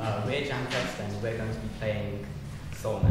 Uh, we're Jamfest and we're going to be playing Soul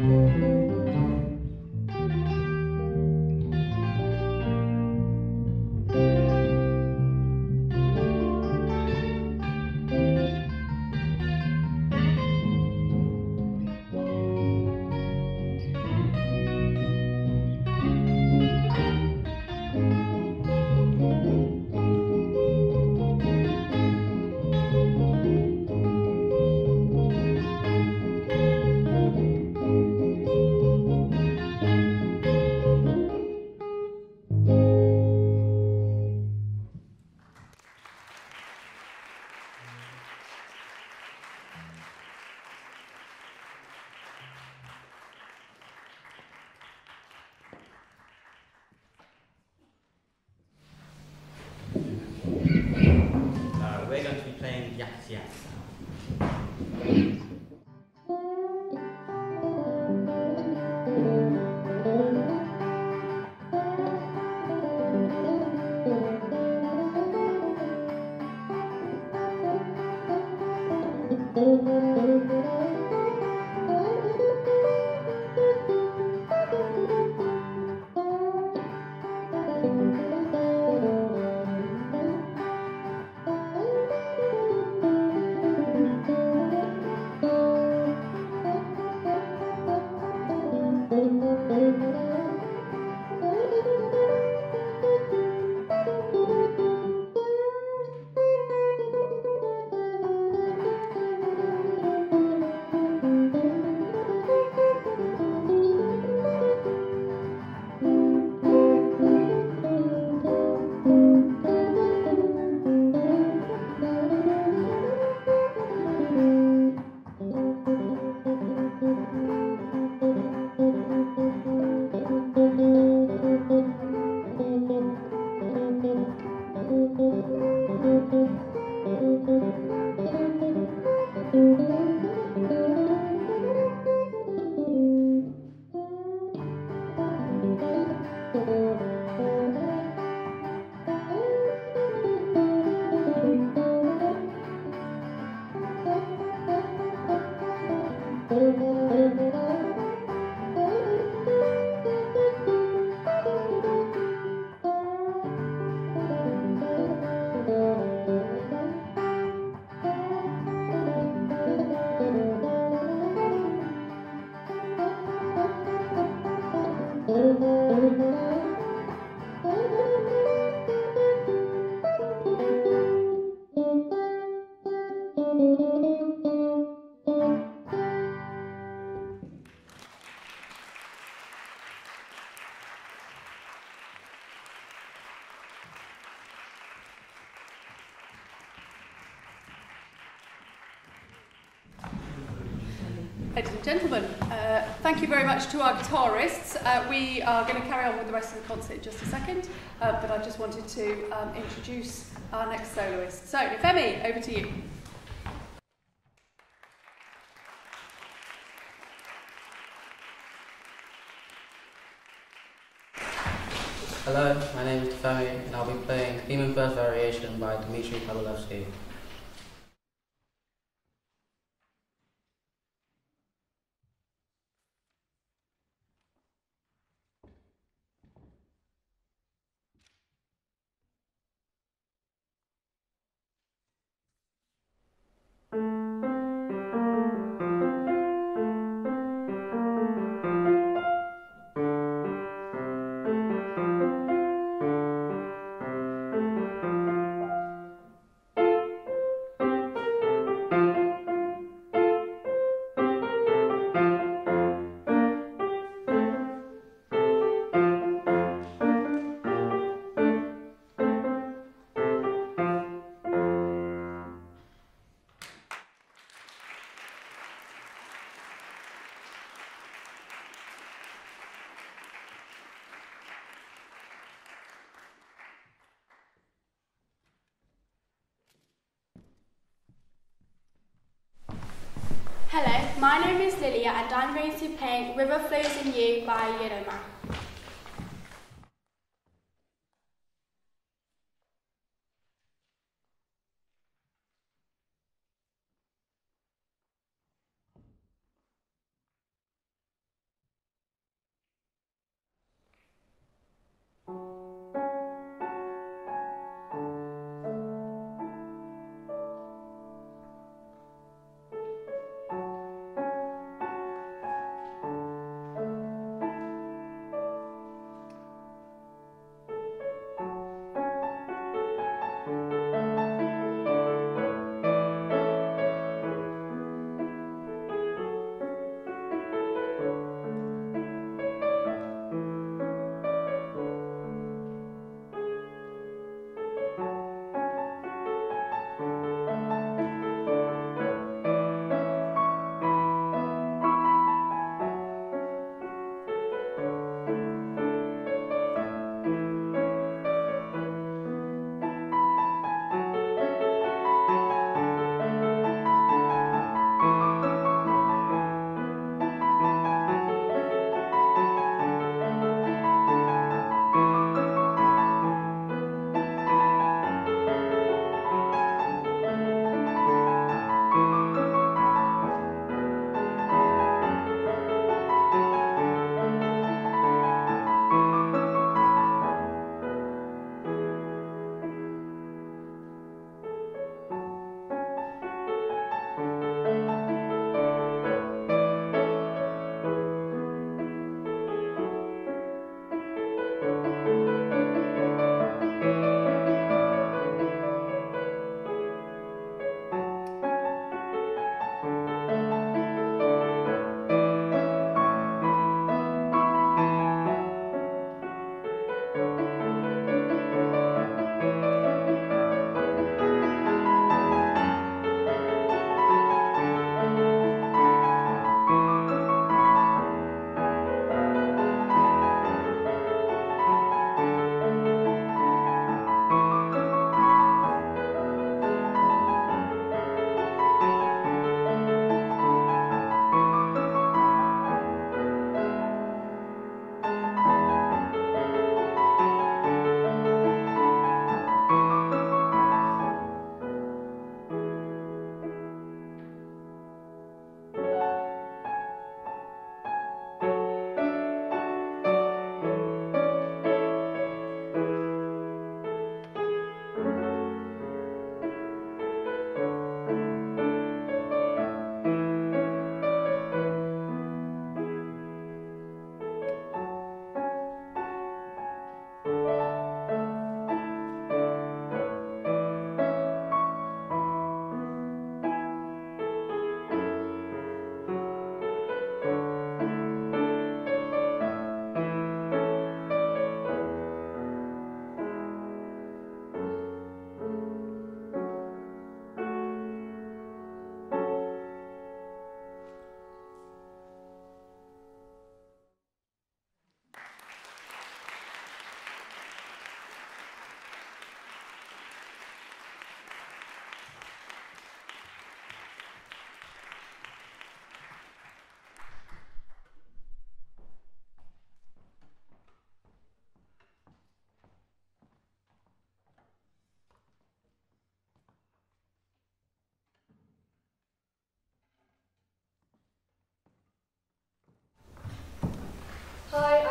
Man. Ladies and gentlemen, uh, thank you very much to our guitarists. Uh, we are going to carry on with the rest of the concert in just a second, uh, but I just wanted to um, introduce our next soloist. So, Femi, over to you. Hello, my name is Femi, and I'll be playing Theme and First Variation by Dmitri Kabalevsky. My name is Lilia and I'm going to paint River Flows in You by Yiruma.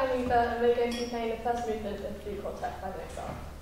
Danny Weaver and uh, we're going to be playing the first movement of Flute Quartet by the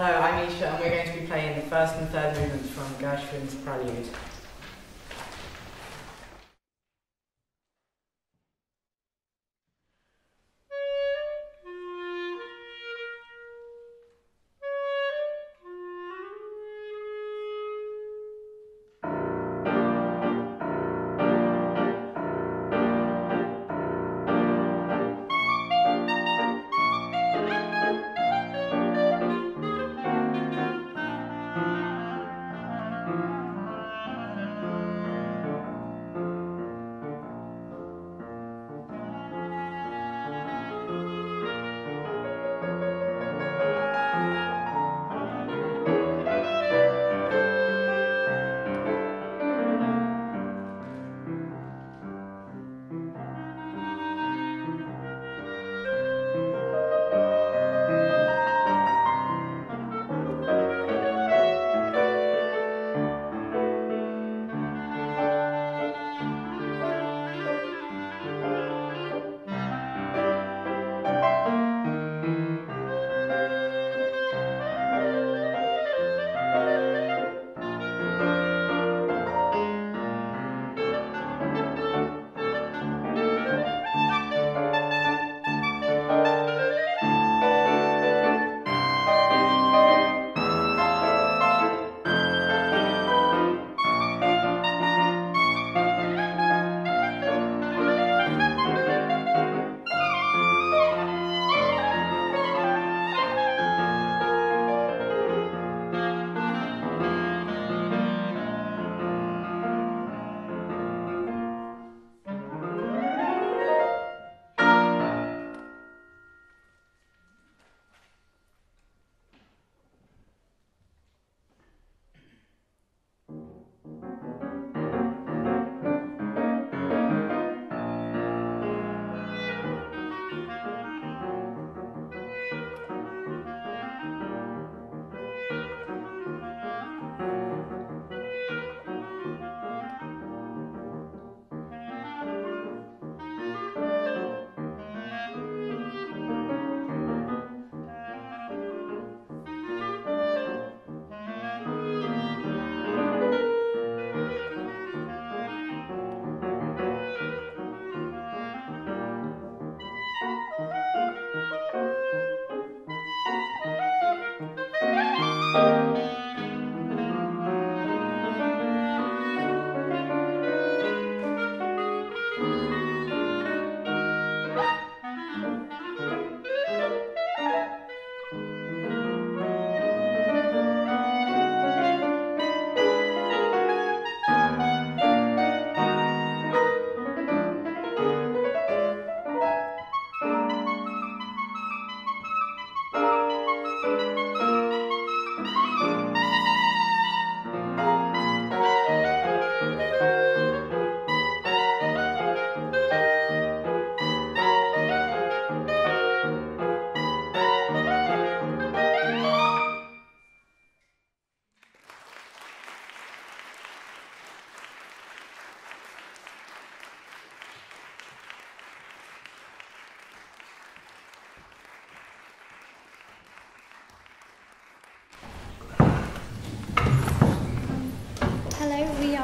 Hello, I'm Easher and we're going to be playing the first and third movements from Gershwin's Prelude.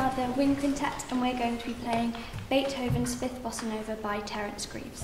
Are the Wind Quintet and we're going to be playing Beethoven's Fifth Bossa Nova by Terence Greaves.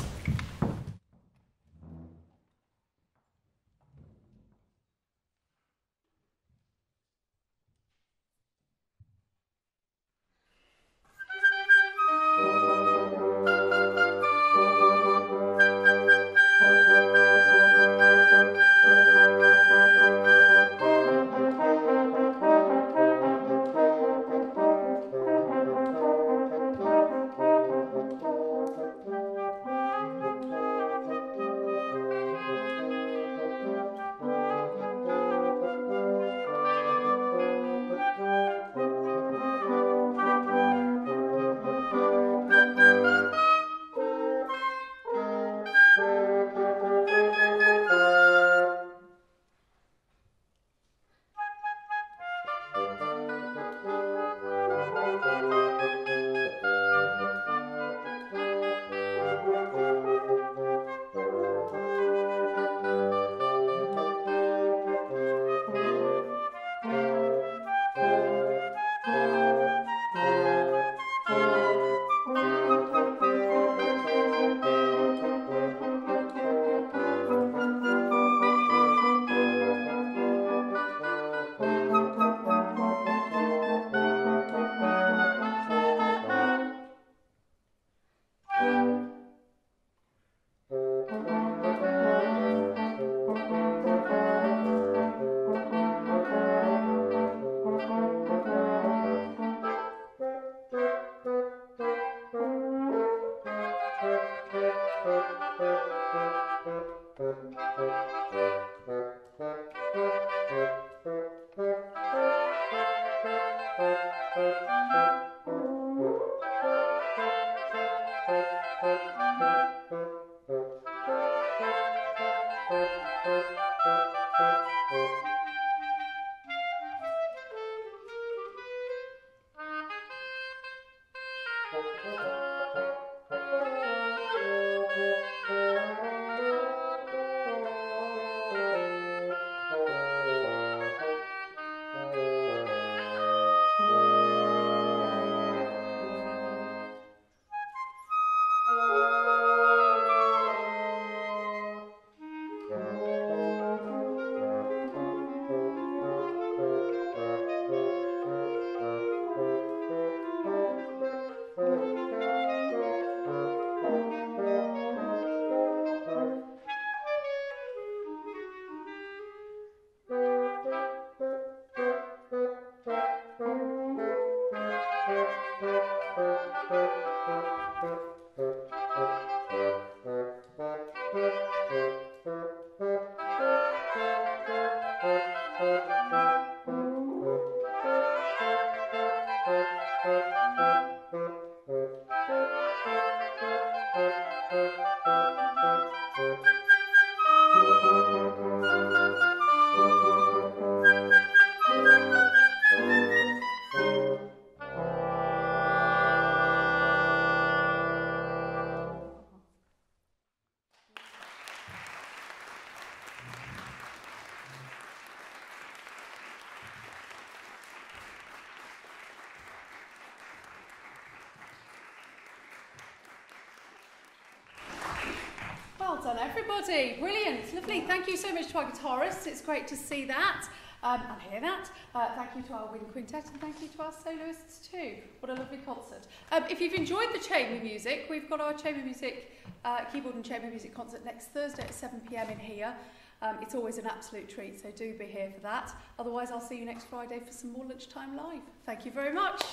Done, everybody. Brilliant. Lovely. Thank you so much to our guitarists. It's great to see that um, and hear that. Uh, thank you to our wind quintet and thank you to our soloists too. What a lovely concert. Um, if you've enjoyed the chamber music, we've got our chamber music, uh, keyboard and chamber music concert next Thursday at 7pm in here. Um, it's always an absolute treat, so do be here for that. Otherwise, I'll see you next Friday for some more lunchtime live. Thank you very much.